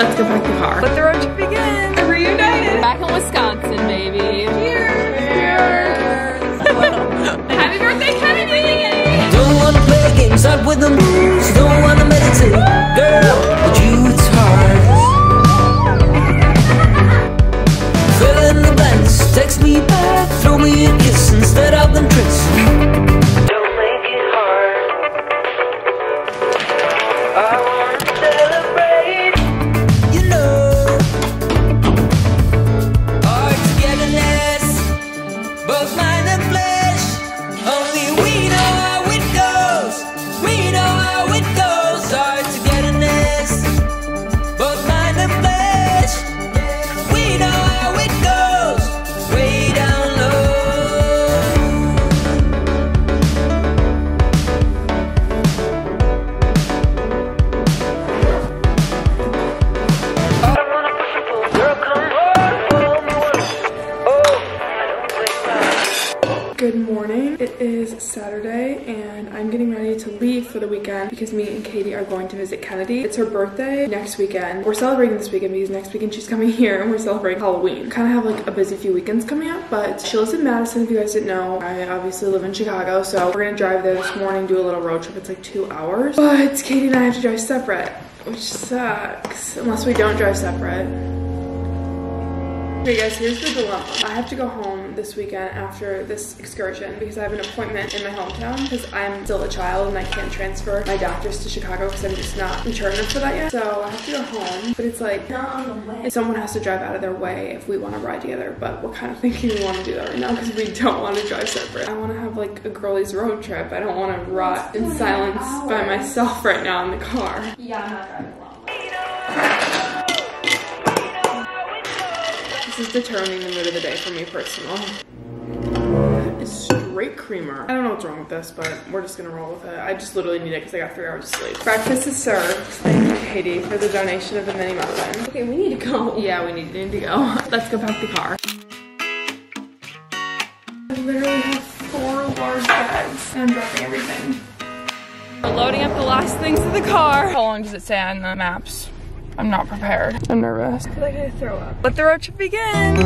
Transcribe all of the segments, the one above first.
Let's go pack the car. Let the road trip begin. We're reunited. Back in Wisconsin, baby. Cheers. Happy birthday, Kennedy. Don't wanna play games out with the moves. Don't wanna meditate, girl. But you, it's hard. Fill in the blanks. Text me back. Throw me a kiss instead of them tricks. Saturday and I'm getting ready to leave for the weekend because me and Katie are going to visit Kennedy. It's her birthday next weekend. We're celebrating this weekend because next weekend she's coming here and we're celebrating Halloween. Kind of have like a busy few weekends coming up, but she lives in Madison if you guys didn't know. I obviously live in Chicago, so we're gonna drive there this morning, do a little road trip. It's like two hours. But Katie and I have to drive separate, which sucks. Unless we don't drive separate. Okay guys, here's the dilemma. I have to go home this weekend after this excursion because I have an appointment in my hometown because I'm still a child and I can't transfer my doctors to Chicago because I'm just not mature enough for that yet. So I have to go home, but it's like someone has to drive out of their way if we want to ride together, but we're kind of thinking do we want to do that right now because we don't want to drive separate. I want to have like a girlies road trip. I don't want to rot in silence by myself right now in the car. Yeah, is determining the mood of the day for me personally. It's straight creamer. I don't know what's wrong with this, but we're just gonna roll with it. I just literally need it because I got three hours of sleep. Breakfast is served. Thank you, Katie, for the donation of the mini muffin. Okay, we need to go. Yeah, we need, need to go. Let's go pack the car. I literally have four large bags and I'm dropping everything. We're loading up the last things to the car. How long does it say on the maps? I'm not prepared. I'm nervous. I feel like I throw up. Let the road trip begin.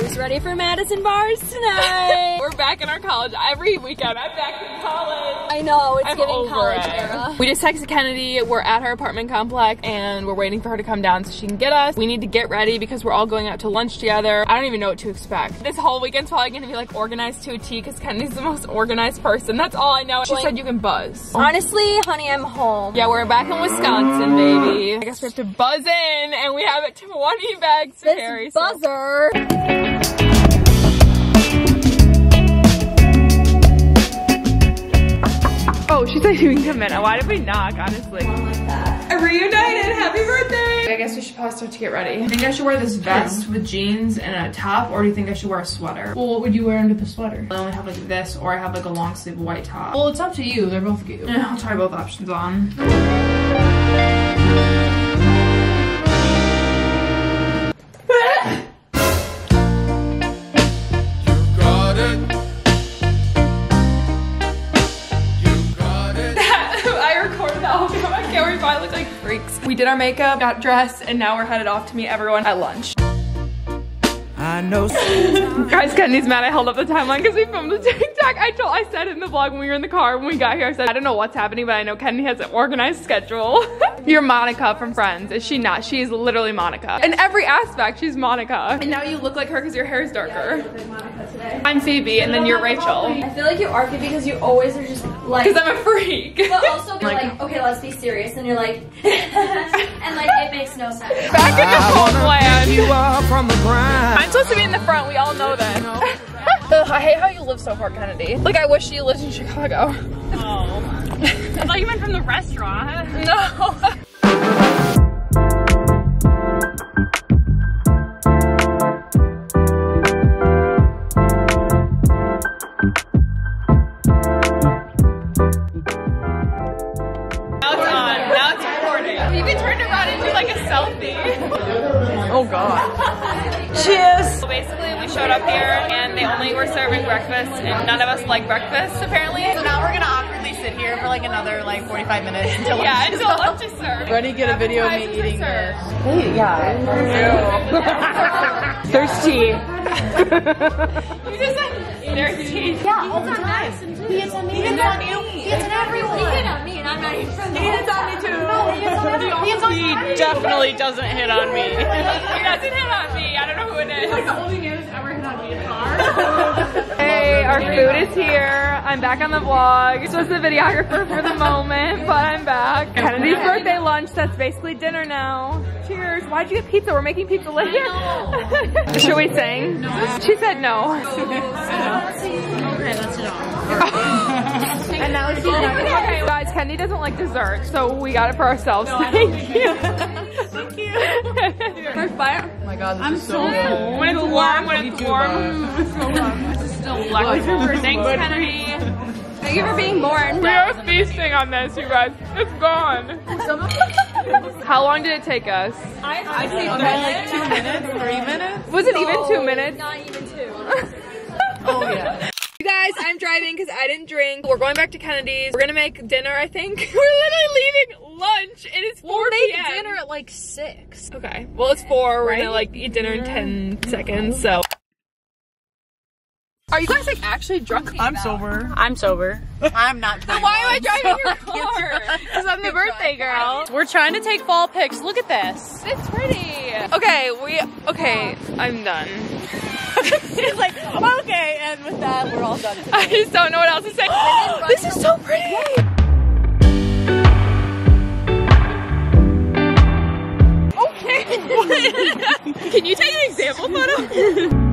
Who's ready for Madison bars tonight? We're back in our college every weekend. I'm back in college. I know, it's I'm giving college it. era. We just texted Kennedy. We're at her apartment complex and we're waiting for her to come down so she can get us. We need to get ready because we're all going out to lunch together. I don't even know what to expect. This whole weekend's probably gonna be like organized to a T because Kennedy's the most organized person. That's all I know. She Like- said you can buzz. Honestly, honey, I'm home. Yeah, we're back in Wisconsin, baby. I guess we have to buzz in and we have 20 bags to This carry. so- buzzer. Oh, she said you can come in. Why did we knock, honestly? I reunited, happy birthday! I guess we should probably start to get ready. I think I should wear this vest with jeans and a top, or do you think I should wear a sweater? Well, what would you wear under the sweater? I only have like this, or I have like a long sleeve white top. Well, it's up to you. They're both cute. Yeah, I'll try both options on. Makeup, got dressed, and now we're headed off to meet everyone at lunch. I know. Guys, Kennedy's mad I held up the timeline because we filmed the TikTok. I told, I said in the vlog when we were in the car when we got here. I said, I don't know what's happening, but I know Kennedy has an organized schedule. You're Monica from Friends. Is she not? She is literally Monica. In every aspect, she's Monica. And now you look like her because your hair is darker. I'm Phoebe, and then you're Rachel. I feel like you are cute because you always are just like. Because I'm a freak. but also you're Like- like, okay, let's be serious, and you're like, and like it makes no sense. Back in the homeland. You are from the ground. I'm supposed to be in the front. We all know that. Ugh, I hate how you live so far, Kennedy. Like, I wish you lived in Chicago. Oh. I thought you meant from the restaurant. No. Selfie. Oh god. Cheers. So basically, we showed up here and they only were serving breakfast, and none of us like breakfast apparently. So now we're gonna awkwardly sit here for like another like 45 minutes until Yeah, lunch is until up. lunch is served. Ready to get a video of me eating served. this. Yeah. Thirsty. you just like thirsty. Yeah, all the time. He hits on me. He hits on you. He hits on everyone. He hit on me, and I'm not even friends. He hits on me too. No, he hits on everyone. He hits on He definitely doesn't hit on me. He doesn't hit on me. I don't know who it is. like the only man who's ever hit on me in car. hey, our food is here. I'm back on the vlog. This was the videographer for the moment, but I'm back. Kennedy's birthday lunch. That's basically dinner now. Cheers. Why'd you get pizza? We're making pizza later. Should we sing? No. She said no. And now it's Okay, guys, Kenny doesn't like dessert, so we got it for ourselves. Thank you. Thank you. First bite. Oh my god, this is so good. When it's warm, when it's warm. This is delectable. Thanks, Kennedy. Thank you for being born. We are feasting on this, you guys. It's gone. How long did it take us? I think like two minutes, three minutes. Was it even two oh, minutes? Not even two. Oh yeah. You guys, I'm driving because I didn't drink. We're going back to Kennedy's. We're gonna make dinner, I think. We're literally leaving lunch. And It is 4 We'll make p.m. dinner at like six. Okay. Well, it's four. We're gonna like eat dinner in 10 seconds, so. Are you guys like actually drunk? I'm sober. I'm sober. I'm not. Then why am I driving your car? Because I'm the birthday girl. We're trying to take fall pics. Look at this. It's pretty. Okay, we, okay, I'm done. It's like, okay, and with that, we're all done. I just don't know what else to say. this is so pretty. Okay. Can you take an example photo?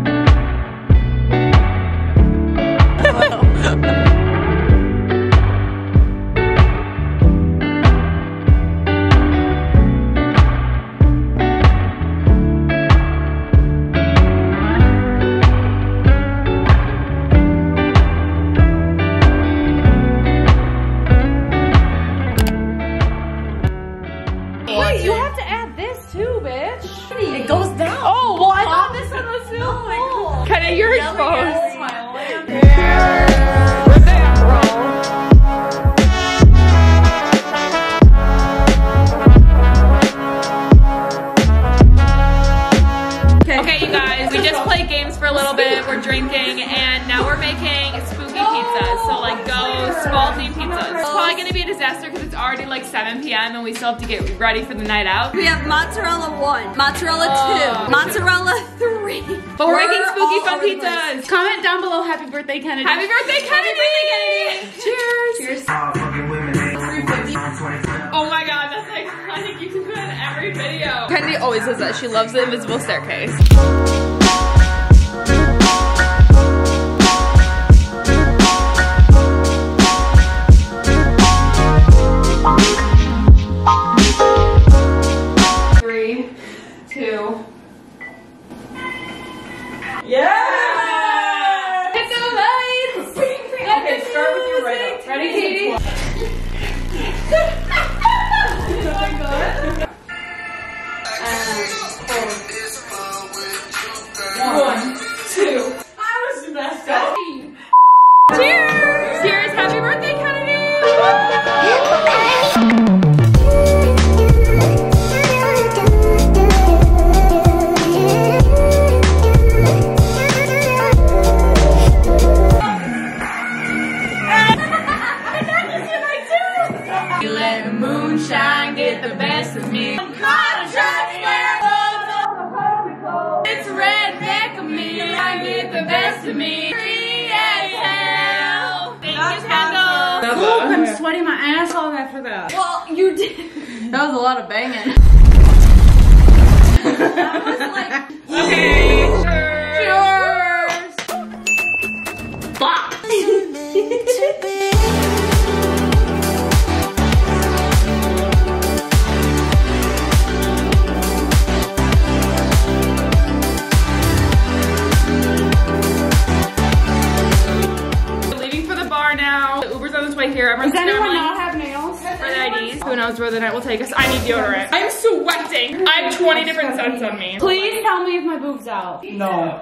Kinda, you're exposed. Pizzas. It's probably gonna be a disaster because it's already like 7 p.m. and we still have to get ready for the night out. We have mozzarella one, mozzarella Oh. two, mozzarella three. But we're making spooky fun over the place. pizzas. Comment down below, happy birthday, Kennedy. Happy birthday, Kennedy! Cheers! Cheers. Oh my god, that's iconic. You can put it in every video. Kennedy always does that. She loves the invisible staircase. My ass off after that. Well, you did. That was a lot of banging. Okay, cheers. We're leaving for the bar now. The Uber's on its way here. Everyone's Does anyone not Who knows where the night will take us? I need deodorant. I'm sweating. I have 20 different scents on me. Please tell me if my boob's out. No.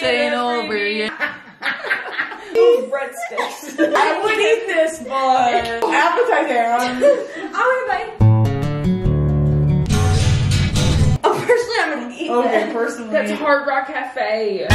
This ain't over yet. Breadsticks. I would eat this, but appetite appetizer. Oh, personally, I'm gonna eat Okay, that. personally. That's Hard Rock Cafe.